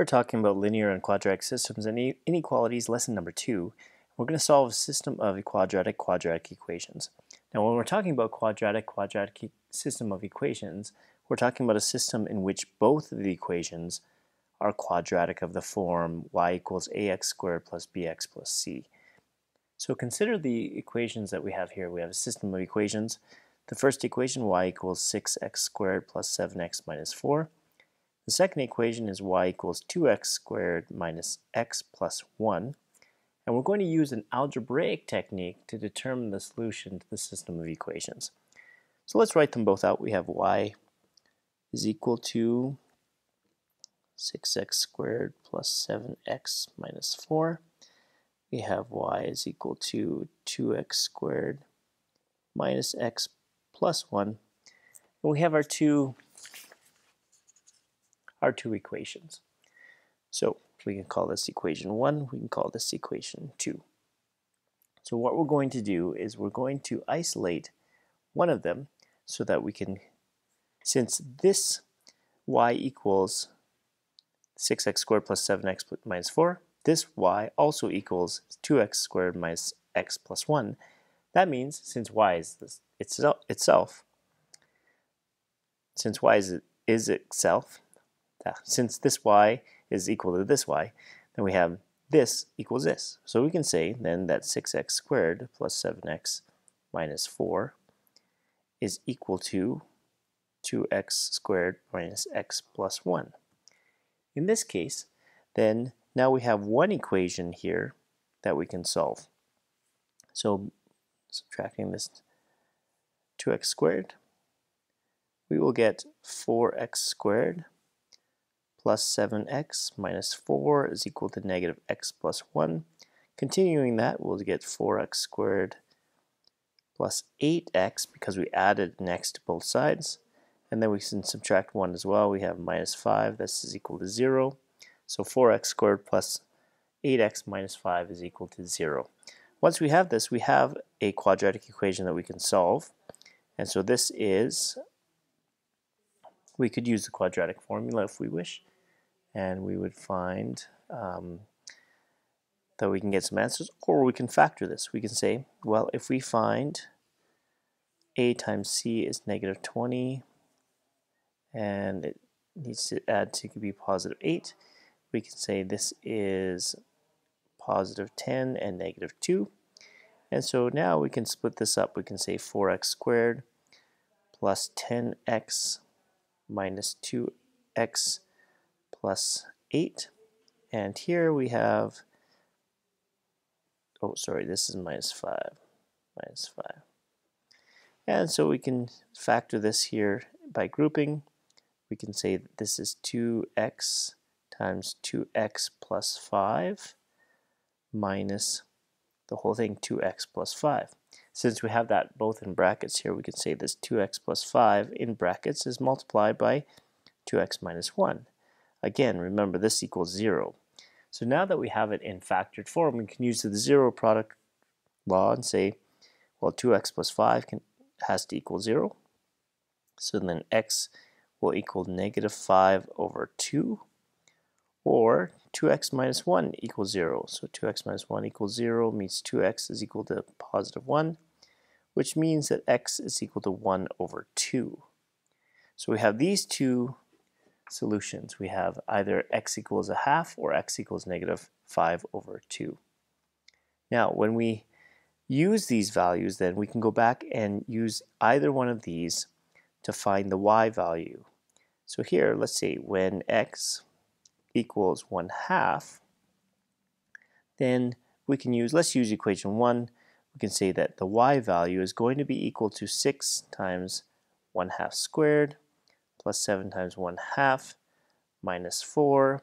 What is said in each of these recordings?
We're talking about linear and quadratic systems and inequalities, lesson number two. We're going to solve a system of quadratic quadratic equations. Now when we're talking about quadratic quadratic system of equations, we're talking about a system in which both of the equations are quadratic of the form y equals ax squared plus bx plus c. So consider the equations that we have here. We have a system of equations. The first equation, y equals 6x squared plus 7x minus 4. The second equation is y equals 2x squared minus x plus 1. And we're going to use an algebraic technique to determine the solution to the system of equations. So let's write them both out. We have y is equal to 6x squared plus 7x minus 4. We have y is equal to 2x squared minus x plus 1. And we have our two our two equations. So we can call this equation 1, we can call this equation 2. So what we're going to do is we're going to isolate one of them so that we can, since this y equals 6x squared plus 7x minus 4, this y also equals 2x squared minus x plus 1. That means since y is this itself, since y is, is itself, since this y is equal to this y, then we have this equals this. So we can say then that 6x squared plus 7x minus 4 is equal to 2x squared minus x plus 1. In this case, then now we have one equation here that we can solve. So subtracting this 2x squared, we will get 4x squared plus 7x minus 4 is equal to negative x plus 1. Continuing that, we'll get 4x squared plus 8x because we added an x to both sides. And then we can subtract 1 as well. We have minus 5. This is equal to 0. So 4x squared plus 8x minus 5 is equal to 0. Once we have this, we have a quadratic equation that we can solve. And so this is, we could use the quadratic formula if we wish and we would find um, that we can get some answers, or we can factor this. We can say, well, if we find a times c is negative 20, and it needs to add to be positive 8, we can say this is positive 10 and negative 2. And so now we can split this up. We can say 4x squared plus 10x minus 2x plus 8. And here we have, oh sorry, this is minus 5, minus 5. And so we can factor this here by grouping. We can say that this is 2x times 2x plus 5 minus the whole thing 2x plus 5. Since we have that both in brackets here, we can say this 2x plus 5 in brackets is multiplied by 2x minus 1. Again, remember this equals 0. So now that we have it in factored form, we can use the zero product law and say, well, 2x plus 5 can, has to equal 0. So then x will equal negative 5 over 2, or 2x minus 1 equals 0. So 2x minus 1 equals 0 means 2x is equal to positive 1, which means that x is equal to 1 over 2. So we have these two solutions. We have either x equals a half or x equals negative 5 over 2. Now, when we use these values, then we can go back and use either one of these to find the y value. So here, let's see, when x equals 1 half, then we can use, let's use equation 1. We can say that the y value is going to be equal to 6 times 1 half squared plus 7 times 1 half minus 4.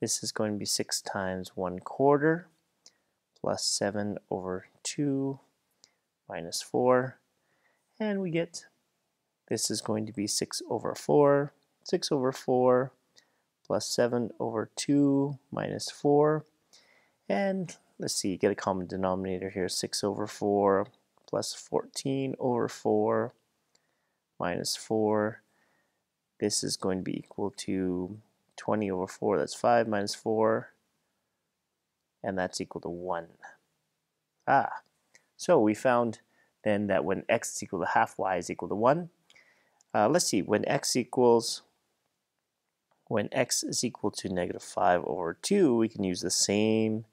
This is going to be 6 times 1 quarter plus 7 over 2 minus 4. And we get this is going to be 6 over 4. 6 over 4 plus 7 over 2 minus 4. And let's see, get a common denominator here. 6 over 4 plus 14 over 4 minus 4 this is going to be equal to 20 over 4, that's 5 minus 4, and that's equal to 1. Ah, so we found then that when x is equal to half y is equal to 1, uh, let's see, when x equals when x is equal to negative 5 over 2, we can use the same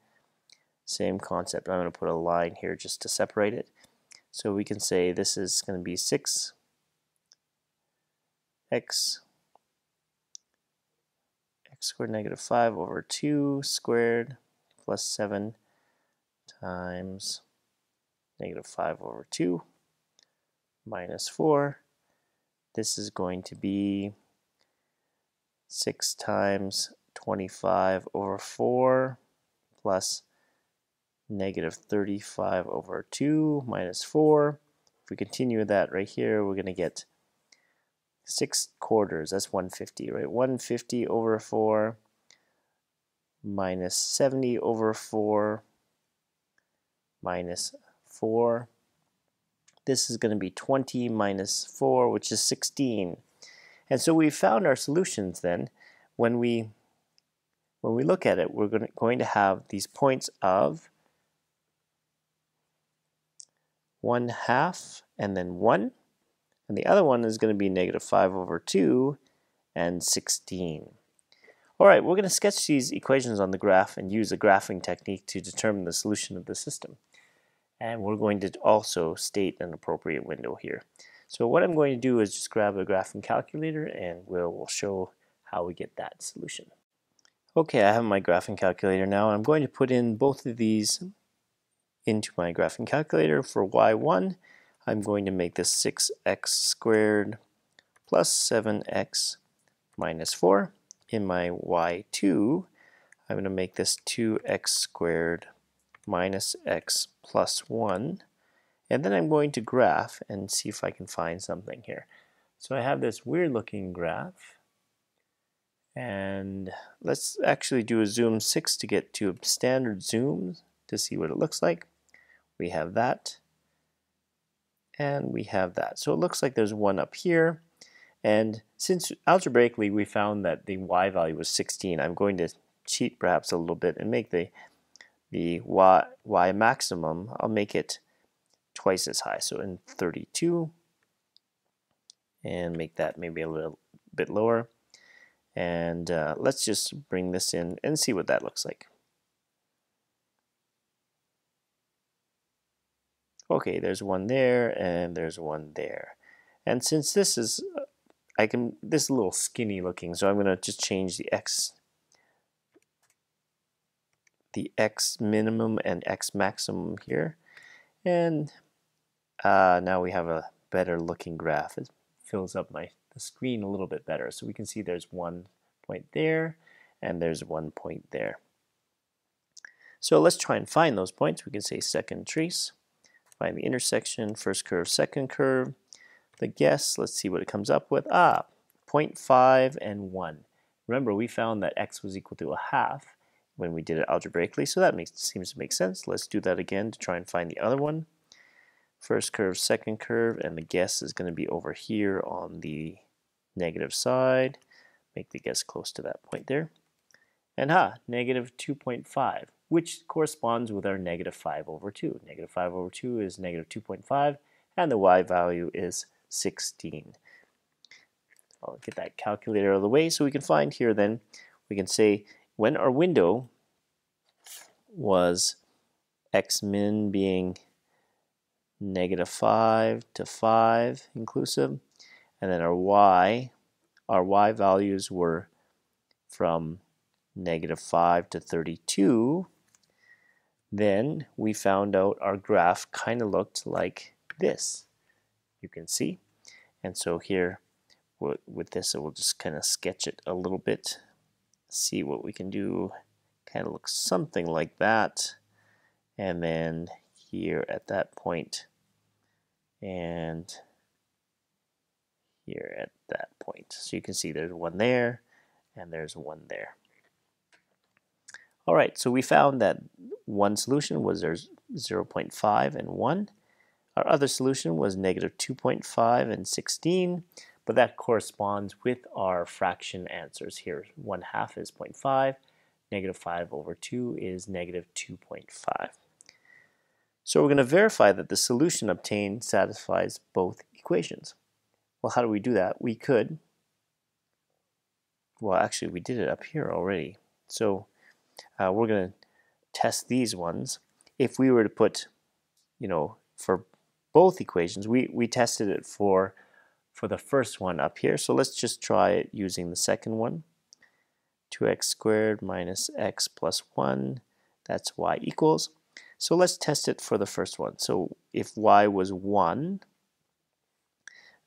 same concept. I'm going to put a line here just to separate it. So we can say this is going to be 6 x x squared negative 5 over 2 squared plus 7 times negative 5 over 2 minus 4. This is going to be 6 times 25 over 4 plus negative 35 over 2 minus 4. If we continue that right here, we're going to get 6 quarters. That's 150, right? 150 over 4 minus 70 over 4 minus 4. This is going to be 20 minus 4, which is 16. And so we found our solutions then. When we when we look at it, we're going to, going to have these points of 1 half and then 1. And the other one is going to be negative 5 over 2 and 16. All right, we're going to sketch these equations on the graph and use a graphing technique to determine the solution of the system. And we're going to also state an appropriate window here. So what I'm going to do is just grab a graphing calculator and we'll, we'll show how we get that solution. Okay, I have my graphing calculator now. I'm going to put in both of these into my graphing calculator. For y1, I'm going to make this 6x squared plus 7x minus 4. In my y2, I'm going to make this 2x squared minus x plus 1. And then I'm going to graph and see if I can find something here. So I have this weird looking graph. And let's actually do a zoom 6 to get to a standard zoom to see what it looks like. We have that, and we have that. So it looks like there's one up here. And since algebraically we found that the y value was 16, I'm going to cheat perhaps a little bit and make the the y, y maximum, I'll make it twice as high. So in 32, and make that maybe a little bit lower. And uh, let's just bring this in and see what that looks like. Okay, there's one there and there's one there. And since this is, I can, this is a little skinny looking, so I'm going to just change the x, the x minimum and x maximum here. And uh, now we have a better looking graph. It fills up my screen a little bit better. So we can see there's one point there and there's one point there. So let's try and find those points. We can say second trace. Find the intersection, first curve, second curve. The guess, let's see what it comes up with. Ah, 0.5 and 1. Remember, we found that x was equal to a half when we did it algebraically, so that makes, seems to make sense. Let's do that again to try and find the other one. First curve, second curve, and the guess is going to be over here on the negative side. Make the guess close to that point there. And ha, negative 2.5 which corresponds with our negative 5 over 2. Negative 5 over 2 is negative 2.5, and the y value is 16. I'll get that calculator out of the way so we can find here then, we can say when our window was x min being negative 5 to 5 inclusive, and then our y, our y values were from negative 5 to 32, then we found out our graph kind of looked like this. You can see. And so here, with this, we'll just kind of sketch it a little bit, see what we can do. Kind of looks something like that. And then here at that point, and here at that point. So you can see there's one there, and there's one there. All right, so we found that one solution was there's 0.5 and 1. Our other solution was negative 2.5 and 16. but that corresponds with our fraction answers here. 1 half is 0.5, negative 5 over 2 is negative 2.5. So we're going to verify that the solution obtained satisfies both equations. Well, how do we do that? We could, well actually we did it up here already. So uh, we're going to test these ones. If we were to put, you know, for both equations, we, we tested it for, for the first one up here. So let's just try it using the second one. 2x squared minus x plus 1, that's y equals. So let's test it for the first one. So if y was 1,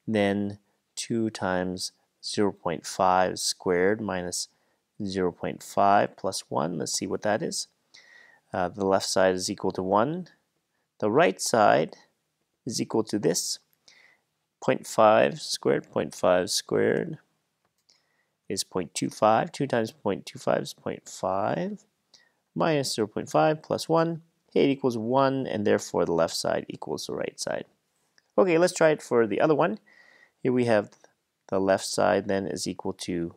then 2 times 0.5 squared minus 0.5 plus 1. Let's see what that is. Uh, the left side is equal to 1. The right side is equal to this. 0.5 squared, 0.5 squared is 0.25. 2 times 0.25 is 0.5 minus 0.5 plus 1 it equals 1, and therefore the left side equals the right side. Okay, let's try it for the other one. Here we have the left side then is equal to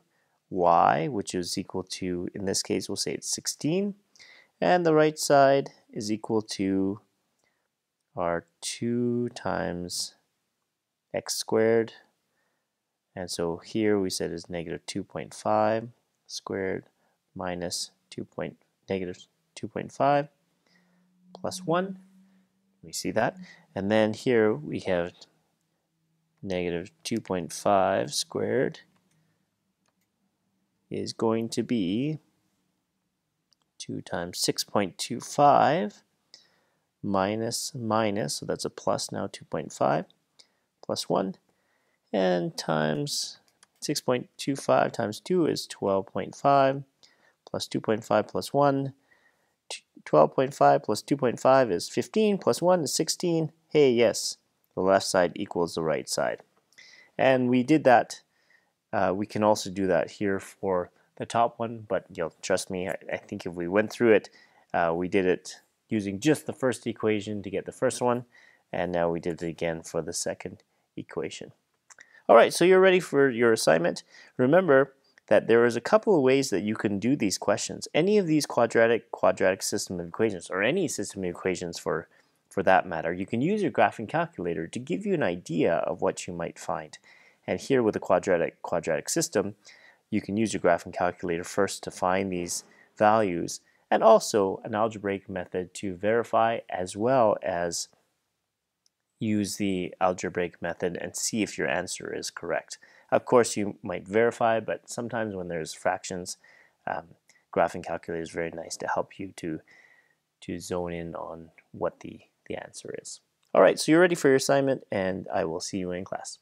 y, which is equal to, in this case, we'll say it's 16. And the right side is equal to our 2 times x squared. And so here we said is negative 2.5 squared minus 2 point, negative 2.5 plus 1. We see that. And then here we have negative 2.5 squared is going to be 2 times 6.25 minus minus, so that's a plus now 2.5 plus 1, and times 6.25 times 2 is 12.5 plus 2.5 plus 1 12.5 plus 2.5 is 15, plus 1 is 16. Hey, yes, the left side equals the right side. And we did that. Uh, we can also do that here for the top one, but you know, trust me, I, I think if we went through it, uh, we did it using just the first equation to get the first one, and now we did it again for the second equation. All right, so you're ready for your assignment. Remember, that there is a couple of ways that you can do these questions. Any of these quadratic quadratic system of equations, or any system of equations for, for that matter, you can use your graphing calculator to give you an idea of what you might find. And here with a quadratic quadratic system, you can use your graphing calculator first to find these values, and also an algebraic method to verify as well as use the algebraic method and see if your answer is correct. Of course, you might verify, but sometimes when there's fractions, um, graphing calculator is very nice to help you to, to zone in on what the, the answer is. All right, so you're ready for your assignment, and I will see you in class.